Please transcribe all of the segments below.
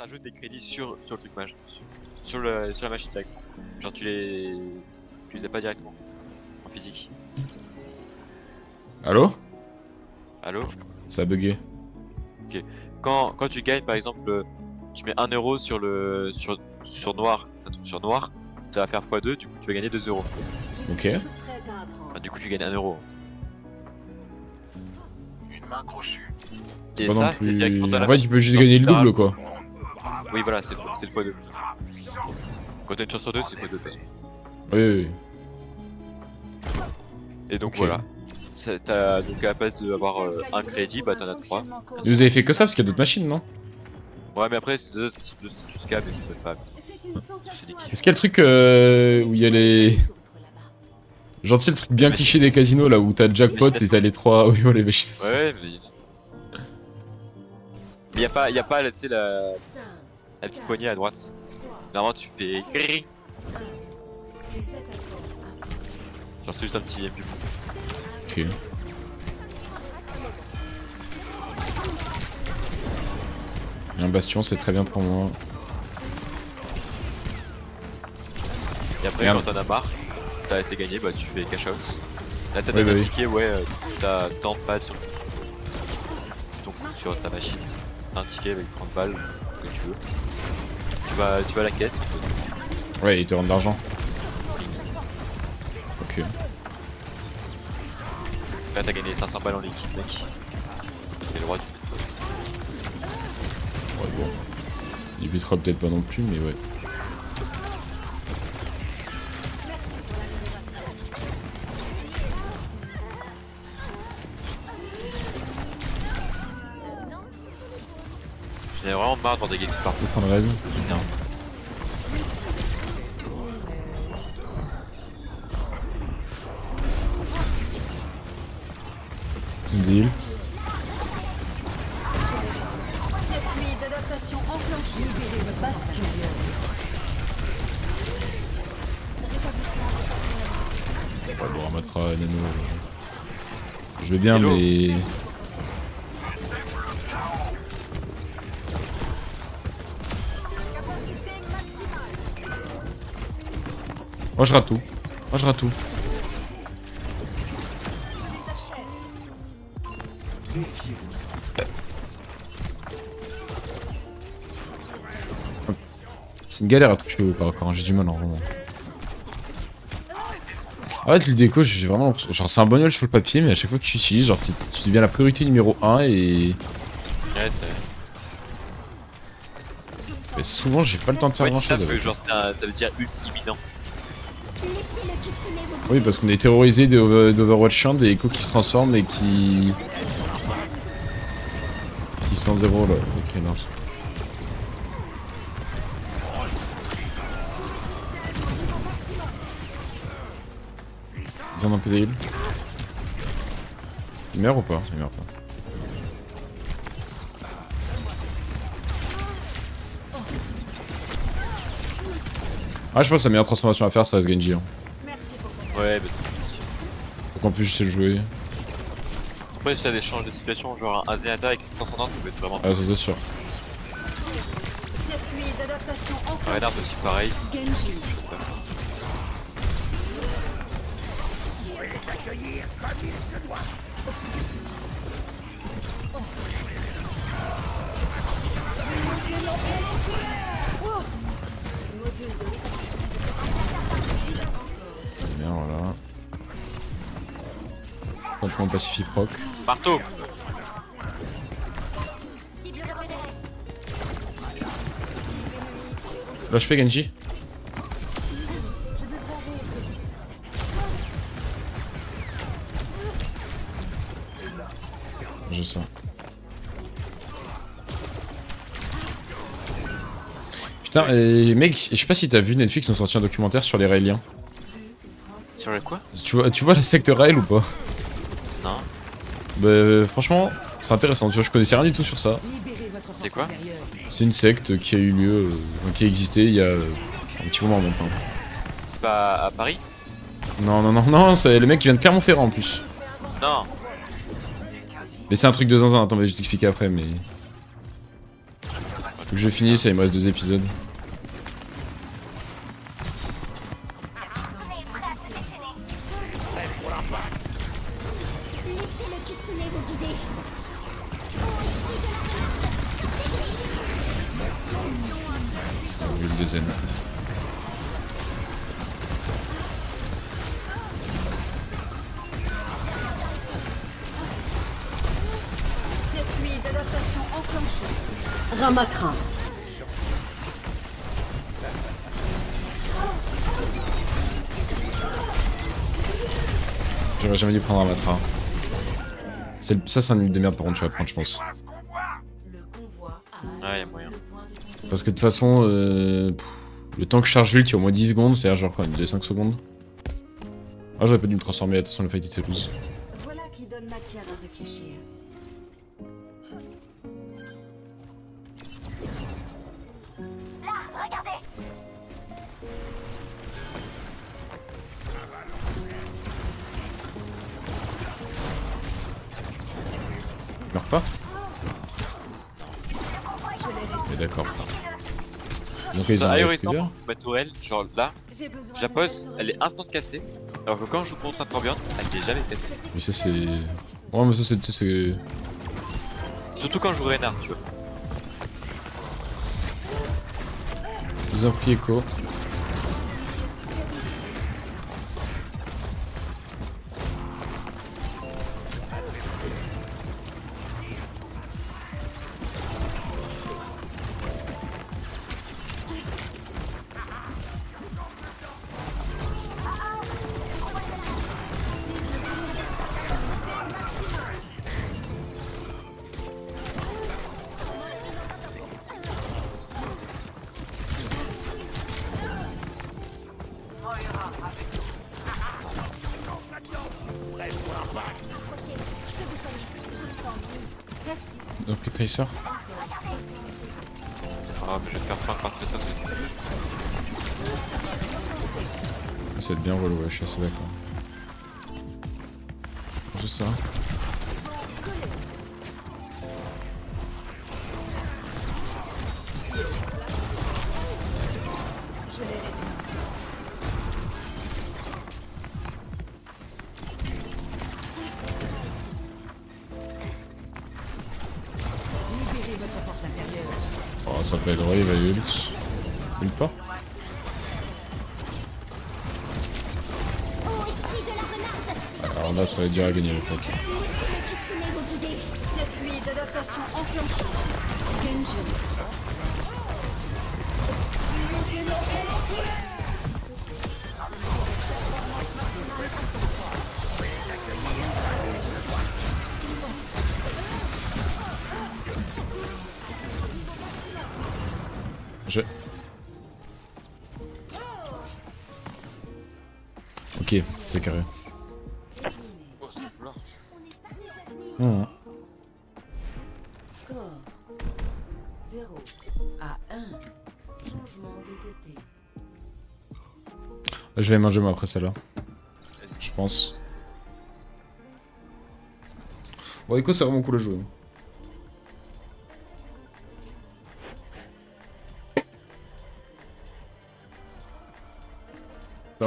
rajoutes des crédits sur, sur le truc mage. Sur, sur le, sur la machine directement. Genre tu les. Tu les as pas directement. En physique. Allô? Allô? Ça a bugué. quand, quand tu gagnes par exemple, euh, tu mets 1 euro sur le sur, sur noir, ça tombe sur noir, ça va faire x2, du coup tu vas gagner 2 euros. Ok. Enfin, du coup tu gagnes 1 euro. Une main crochue. Et ça c'est directement dans la En fait, tu peux juste gagner le double quoi. Oui voilà, c'est le le x2. Quand t'as une chance sur deux, c'est x2 de toute façon. Oui, oui, oui. Et donc voilà. T'as donc à la place d'avoir euh, un crédit, bah t'en as 3. Et Vous avez fait que ça parce qu'il y a d'autres machines, non? Ouais mais après c'est jusqu'à mais c'est même pas. Est-ce qu'il y a le truc euh, où il y a les. sais, le truc bien cliché des casinos là où t'as le jackpot et t'as les trois. Oui, oh, les machines. Ouais mais. Mais y a pas, y a pas là, tu sais la, la petite poignée à droite. Normalement tu fais. grrrr. Genre c'est juste un petit MQ. Ok. Et un bastion, c'est très bien pour moi. Et après quand t'en as marre, t'as assez gagné, bah tu fais cash out. Là t'as Oui, bah un oui. ticket, ouais, euh, t'as tant balles sur, ton, sur ta machine. T'as un ticket avec 30 balles, ce que tu veux. Tu vas, tu vas à la caisse, Ouais, ils te rendent de l'argent. Ok. Là t'as gagné 500 balles en liquide mec. T'as le droit de... Ouais, bon. Il bitera peut-être pas non plus, mais ouais. Marre de voir des games partout. Je vais prendre raise. Putain. Deal. Circuit d'adaptation enclenché. Libérez le bastion. Ouais, bon, on remettra Nano. Je veux bien, Hello. mais. Moi je rate tout. Moi je rate tout. C'est une galère à toucher par corps, j'ai du mal en vraiment. En fait, le déco, j'ai vraiment l'impression. Genre, c'est un bon sur le papier, mais à chaque fois que tu utilises, genre, tu, tu deviens la priorité numéro 1 et. Ouais, c'est. Mais souvent, j'ai pas le temps de faire Ouais, grand ça chose genre ça veut dire ult imminent. Oui, parce qu'on est terrorisé d'Over- d'Overwatch 1, des échos qui se transforment et qui. qui sont zéro là, les crénances. Ils en ont un peu. Il meurt ou pas? Il meurt pas. Ah, je pense que la meilleure transformation à faire, ça reste Genji. Hein. En plus, je sais le jouer. Après, si t'as des changes de situation, genre un Zenyatta avec une transcendance, ça peut être vraiment. Ah, ça c'est sûr. circuit d'adaptation aussi pareil. Genji. Mon Pacific proc. Marteau fais Genji. Je sais. Putain, et mec, je sais pas si t'as vu Netflix ont sorti un documentaire sur les Raéliens. Sur le quoi? Tu vois, tu vois la secte Raël ou pas? Bah, franchement, c'est intéressant. Tu vois, je connaissais rien du tout sur ça. C'est quoi? C'est une secte qui a eu lieu, euh, qui a existé il y a euh, un petit moment maintenant. C'est pas à Paris? Non, non, non, non, c'est le mec qui vient de Clermont-Ferrand en plus. Non Mais c'est un truc de zinzin, attends, mais je vais t'expliquer après, mais. Faut que je finisse, il me reste deux épisodes. Deuxième. Circuit d'adaptation enclenché. Ramatra. J'aurais jamais dû prendre un matra. C'est le- Ça, c'est un nul de merde par contre, tu vas prendre, je pense. Ouais, y'a moyen. Parce que de toute façon, euh, pff, le temps que je charge l'ult, il y a au moins 10 secondes, c'est-à-dire genre quoi, une 5 secondes. Ah, j'aurais pas dû me transformer, attention, le fight était loose. Voilà qui donne matière à réfléchir. Meurs pas Mais d'accord. Donc ils ont Ça, réactivé. ahurissant, ma tourelle, genre là, J'ai besoin je la d'un pose, aide elle est instant cassée. Alors que quand je joue contre un Torbjorn, elle n'est jamais cassée. Mais ça, c'est. Ouais, mais ça, c'est. Surtout quand je joue Reynard, tu vois. Je vous en prie, Ah, mais je vais te faire plein par c'est Ça va être bien relou, ouais, je suis assez d'accord. Juste ça. Oh, ça fait drôle, il va ult. Ult pas Alors là, ça va être dur à gagner, le pote. Ok, c'est carré. Oh, c'est large. Score 0 à 1. Changement de côté. Je vais manger moi après celle-là. Je pense. Bon, Echo, c'est vraiment cool à jouer.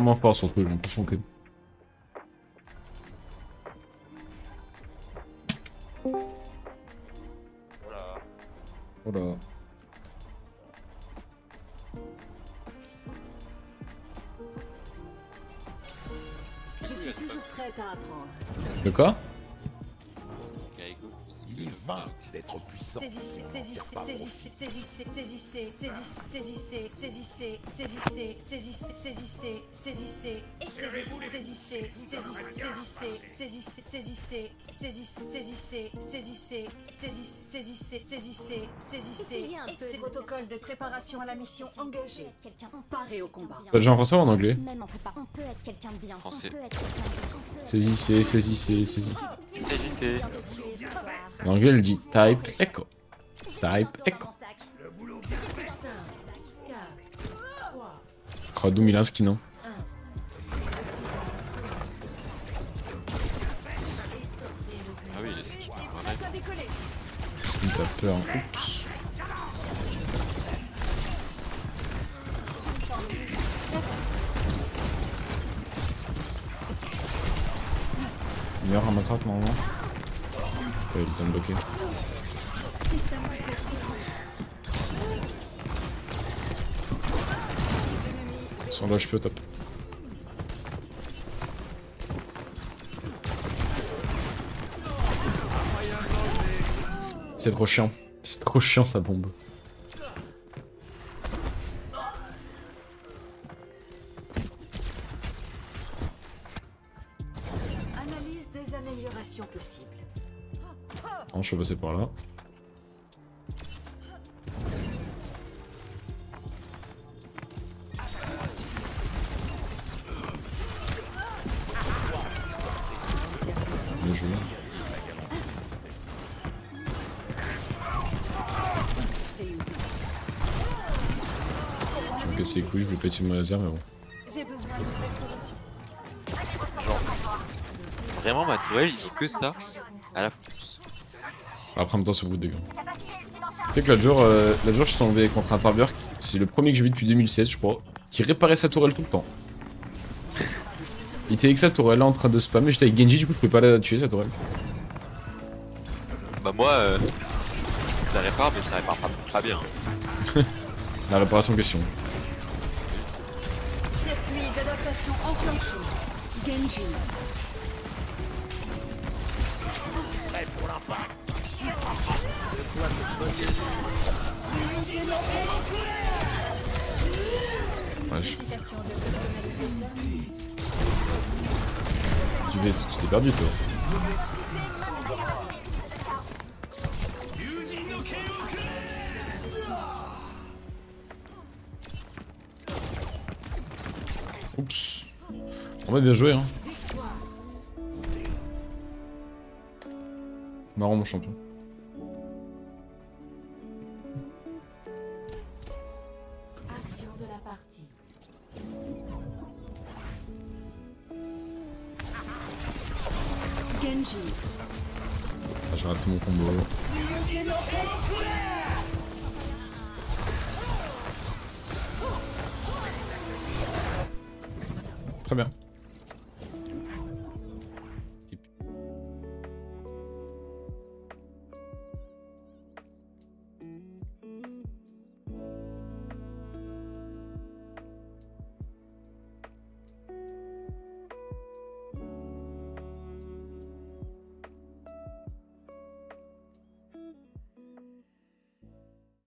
Vraiment fort sur ce truc, j'ai l'impression que. Oh là. Je suis toujours prête à apprendre. De quoi? D'être puissant. Saisissez, saisissez, saisissez, saisissez, saisissez, saisissez, saisissez, saisissez, saisissez, saisissez, saisissez, saisissez, saisissez, saisissez, saisissez, saisissez, saisissez, saisissez, saisissez, saisissez, de- Protocole de préparation à la mission engagée. Quelqu'un. Paré au combat. T'as déjà en anglais Même en prépa, on peut être quelqu'un de bien. Français. On peut être quelqu'un de bien. Saisissez, saisissez, saisissez. Saisissez. Dit type echo. Type echo. Kradoum, il a un skin, non. Ah oui, le skin. Oups. Meilleur à craque normalement. Ouais, il est bloquer. Sur là, je peux top. C'est trop chiant. C'est trop chiant sa bombe. Des améliorations possibles. Non, je peux passer par là. Bien joué. Je vais casser les couilles, je pas utiliser mon laser, mais bon. J'ai besoin d'une restauration. Vraiment, ma tourelle, ils ont que ça à la pousse. Après, en même temps, c'est beaucoup de dégâts. Tu sais que l'autre jour, euh, jour, je suis tombé contre un farmer, c'est le premier que j'ai vu depuis 2016, je crois, qui réparait sa tourelle tout le temps. Il était avec sa tourelle là en train de spammer, j'étais avec Genji, du coup, je pouvais pas la tuer, sa tourelle. Bah, moi, euh, ça répare, mais ça répare pas, pas bien. La réparation en question. Circuit d'adaptation enclenché. Genji. Tu t'es perdu, toi. Oups. On va bien joué, hein. Marrant, mon champion. Raté mon combo. Très bien.